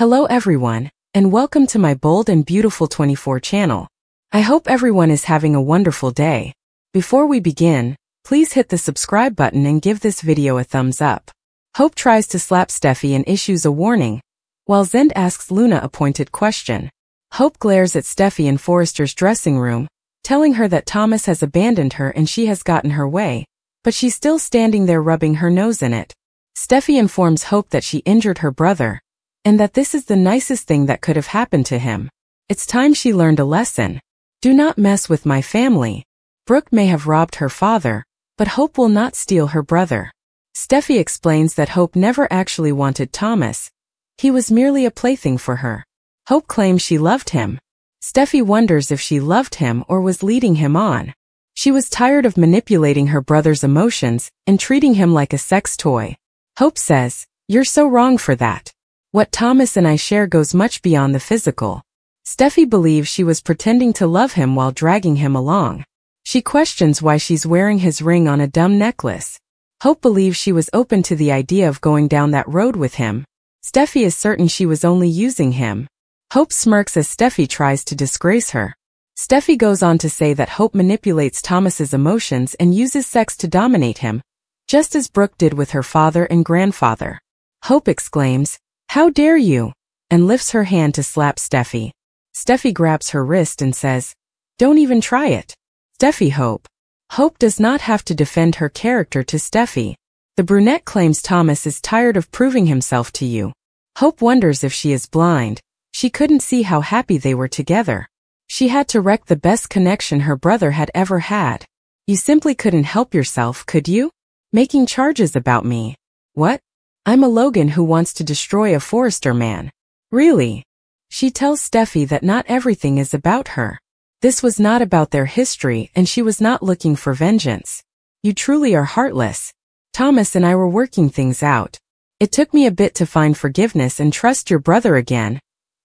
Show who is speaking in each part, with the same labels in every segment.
Speaker 1: Hello everyone, and welcome to my Bold and Beautiful 24 channel. I hope everyone is having a wonderful day. Before we begin, please hit the subscribe button and give this video a thumbs up. Hope tries to slap Steffy and issues a warning, while Zende asks Luna a pointed question. Hope glares at Steffy in Forrester's dressing room, telling her that Thomas has abandoned her and she has gotten her way, but she's still standing there rubbing her nose in it. Steffy informs Hope that she injured her brother, and that this is the nicest thing that could have happened to him. It's time she learned a lesson. Do not mess with my family. Brooke may have robbed her father, but Hope will not steal her brother. Steffy explains that Hope never actually wanted Thomas. He was merely a plaything for her. Hope claims she loved him. Steffy wonders if she loved him or was leading him on. She was tired of manipulating her brother's emotions and treating him like a sex toy. Hope says, You're so wrong for that. What Thomas and I share goes much beyond the physical. Steffy believes she was pretending to love him while dragging him along. She questions why she's wearing his ring on a dumb necklace. Hope believes she was open to the idea of going down that road with him. Steffy is certain she was only using him. Hope smirks as Steffy tries to disgrace her. Steffy goes on to say that Hope manipulates Thomas's emotions and uses sex to dominate him, just as Brooke did with her father and grandfather. Hope exclaims, How dare you? and lifts her hand to slap Steffy. Steffy grabs her wrist and says, Don't even try it. Steffy Hope. Hope does not have to defend her character to Steffy. The brunette claims Thomas is tired of proving himself to you. Hope wonders if she is blind. She couldn't see how happy they were together. She had to wreck the best connection her brother had ever had. You simply couldn't help yourself, could you? Making charges about me. What? I'm a Logan who wants to destroy a Forrester man. Really? She tells Steffy that not everything is about her. This was not about their history and she was not looking for vengeance. You truly are heartless. Thomas and I were working things out. It took me a bit to find forgiveness and trust your brother again.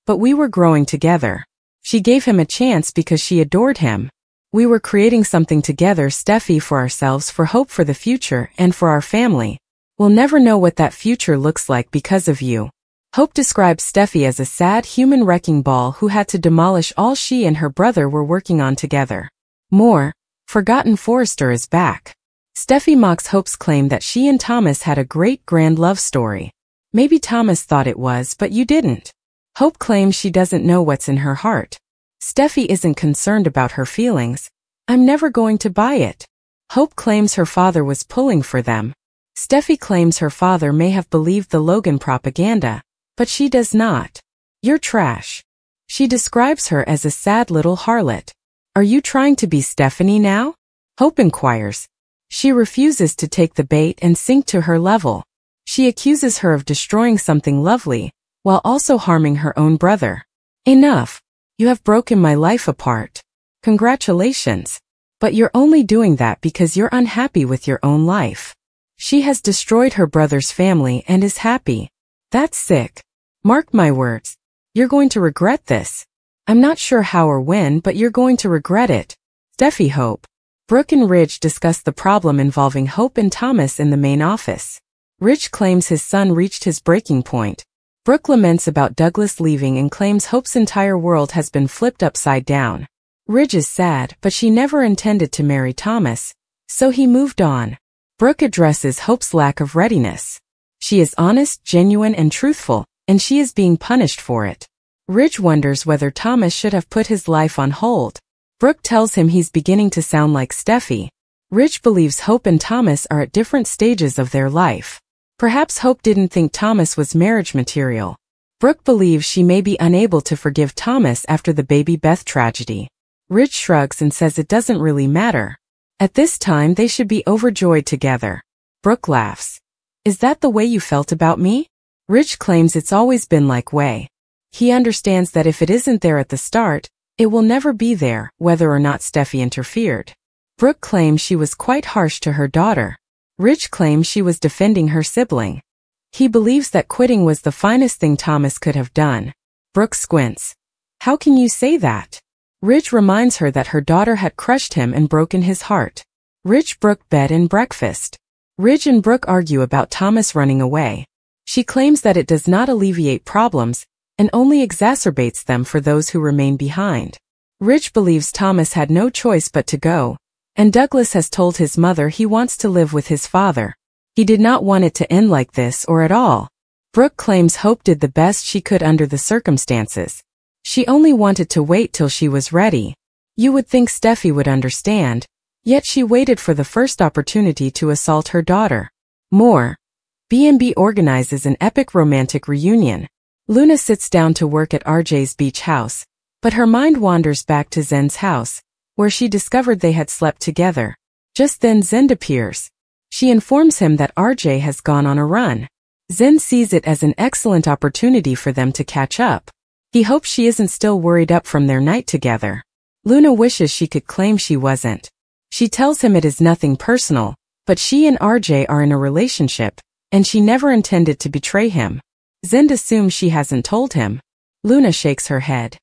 Speaker 1: But we were growing together. She gave him a chance because she adored him. We were creating something together, Steffy, for ourselves, for hope for the future, and for our family. We'll never know what that future looks like because of you. Hope describes Steffy as a sad human wrecking ball who had to demolish all she and her brother were working on together. More, Forgotten Forrester is back. Steffy mocks Hope's claim that she and Thomas had a great grand love story. Maybe Thomas thought it was, but you didn't. Hope claims she doesn't know what's in her heart. Steffy isn't concerned about her feelings. I'm never going to buy it. Hope claims her father was pulling for them. Steffy claims her father may have believed the Logan propaganda, but she does not. You're trash. She describes her as a sad little harlot. Are you trying to be Stephanie now? Hope inquires. She refuses to take the bait and sink to her level. She accuses her of destroying something lovely, while also harming her own brother. Enough. You have broken my life apart. Congratulations. But you're only doing that because you're unhappy with your own life. She has destroyed her brother's family and is happy. That's sick. Mark my words. You're going to regret this. I'm not sure how or when, but you're going to regret it. Steffy Hope. Brooke and Ridge discuss the problem involving Hope and Thomas in the main office. Ridge claims his son reached his breaking point, Brooke laments about Douglas leaving and claims Hope's entire world has been flipped upside down. Ridge is sad, but she never intended to marry Thomas, so he moved on. Brooke addresses Hope's lack of readiness. She is honest, genuine, and truthful, and she is being punished for it. Ridge wonders whether Thomas should have put his life on hold. Brooke tells him he's beginning to sound like Steffy. Ridge believes Hope and Thomas are at different stages of their life. Perhaps Hope didn't think Thomas was marriage material. Brooke believes she may be unable to forgive Thomas after the baby Beth tragedy. Ridge shrugs and says it doesn't really matter. At this time they should be overjoyed together. Brooke laughs. Is that the way you felt about me? Ridge claims it's always been like way. He understands that if it isn't there at the start, it will never be there, whether or not Steffy interfered. Brooke claims she was quite harsh to her daughter. Ridge claims she was defending her sibling. He believes that quitting was the finest thing Thomas could have done. Brooke squints. How can you say that? Ridge reminds her that her daughter had crushed him and broken his heart. Ridge Brooke bed and breakfast. Ridge and Brooke argue about Thomas running away. She claims that it does not alleviate problems, and only exacerbates them for those who remain behind. Ridge believes Thomas had no choice but to go, and Douglas has told his mother he wants to live with his father. He did not want it to end like this or at all. Brooke claims Hope did the best she could under the circumstances. She only wanted to wait till she was ready. You would think Steffy would understand, yet she waited for the first opportunity to assault her daughter. More. B&B organizes an epic romantic reunion. Luna sits down to work at RJ's beach house, but her mind wanders back to Zende's house, where she discovered they had slept together. Just then Zende appears. She informs him that RJ has gone on a run. Zende sees it as an excellent opportunity for them to catch up. He hopes she isn't still worried up from their night together. Luna wishes she could claim she wasn't. She tells him it is nothing personal, but she and RJ are in a relationship, and she never intended to betray him. Zende assumes she hasn't told him. Luna shakes her head.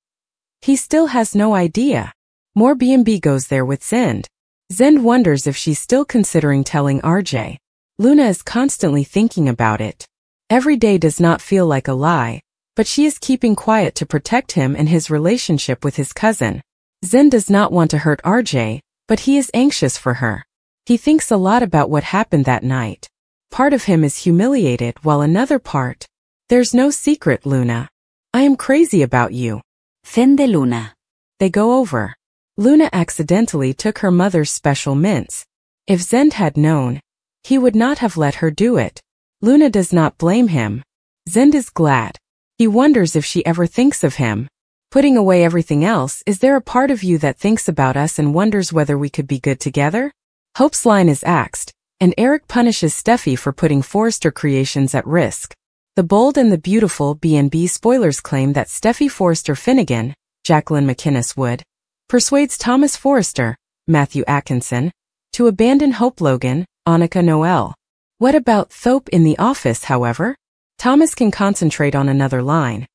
Speaker 1: He still has no idea. More B&B goes there with Zende. Zende wonders if she's still considering telling RJ. Luna is constantly thinking about it. Every day does not feel like a lie, but she is keeping quiet to protect him and his relationship with his cousin. Zende does not want to hurt RJ, but he is anxious for her. He thinks a lot about what happened that night. Part of him is humiliated while another part. There's no secret, Luna. I am crazy about you.
Speaker 2: Fin de Luna.
Speaker 1: They go over. Luna accidentally took her mother's special mints. If Zende had known, he would not have let her do it. Luna does not blame him. Zende is glad. He wonders if she ever thinks of him. Putting away everything else, is there a part of you that thinks about us and wonders whether we could be good together? Hope's line is axed, and Eric punishes Steffy for putting Forrester Creations at risk. The bold and the beautiful B&B spoilers claim that Steffy Forrester Finnegan, Jacqueline MacInnes Wood, persuades Thomas Forrester, Matthew Atkinson, to abandon Hope Logan, Annika Noelle. What about Thope in the office, however? Thomas can concentrate on another line.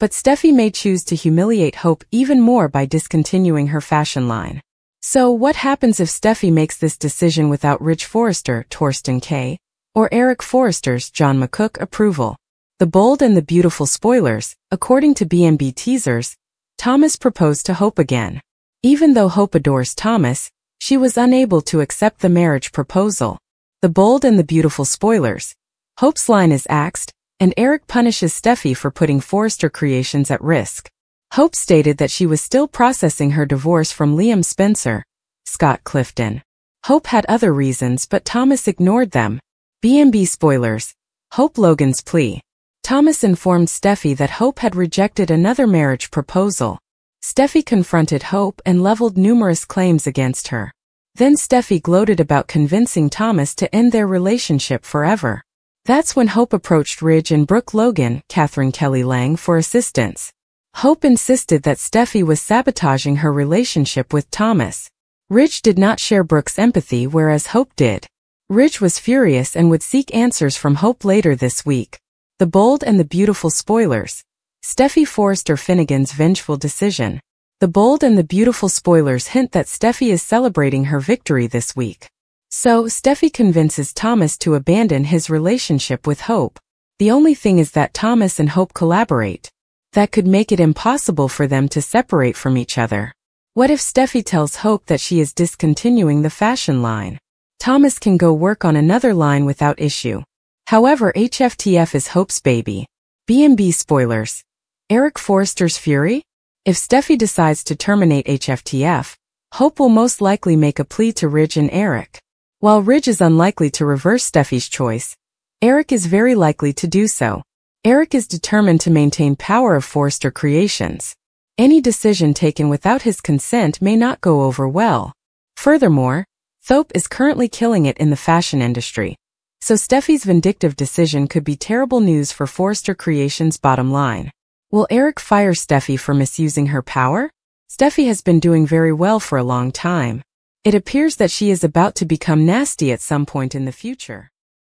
Speaker 1: But Steffy may choose to humiliate Hope even more by discontinuing her fashion line. So what happens if Steffy makes this decision without Ridge Forrester, Thorsten Kaye, or Eric Forrester's John McCook approval? The bold and the beautiful spoilers, according to B&B teasers, Thomas proposed to Hope again. Even though Hope adores Thomas, she was unable to accept the marriage proposal. The bold and the beautiful spoilers. Hope's line is axed, and Eric punishes Steffy for putting Forrester Creations at risk. Hope stated that she was still processing her divorce from Liam Spencer, Scott Clifton. Hope had other reasons but Thomas ignored them. B&B spoilers. Hope Logan's plea. Thomas informed Steffy that Hope had rejected another marriage proposal. Steffy confronted Hope and leveled numerous claims against her. Then Steffy gloated about convincing Thomas to end their relationship forever. That's when Hope approached Ridge and Brooke Logan, Katherine Kelly Lang, for assistance. Hope insisted that Steffy was sabotaging her relationship with Thomas. Ridge did not share Brooke's empathy whereas Hope did. Ridge was furious and would seek answers from Hope later this week. The Bold and the Beautiful Spoilers. Steffy Forrester Finnegan's vengeful decision. The bold and the beautiful spoilers hint that Steffy is celebrating her victory this week. So, Steffy convinces Thomas to abandon his relationship with Hope. The only thing is that Thomas and Hope collaborate. That could make it impossible for them to separate from each other. What if Steffy tells Hope that she is discontinuing the fashion line? Thomas can go work on another line without issue. However, HFTF is Hope's baby. B&B spoilers. Eric Forrester's Fury? If Steffy decides to terminate HFTF, Hope will most likely make a plea to Ridge and Eric. While Ridge is unlikely to reverse Steffy's choice, Eric is very likely to do so. Eric is determined to maintain power of Forrester Creations. Any decision taken without his consent may not go over well. Furthermore, Thope is currently killing it in the fashion industry. So Steffy's vindictive decision could be terrible news for Forrester Creations' bottom line. Will Eric fire Steffy for misusing her power? Steffy has been doing very well for a long time. It appears that she is about to become nasty at some point in the future.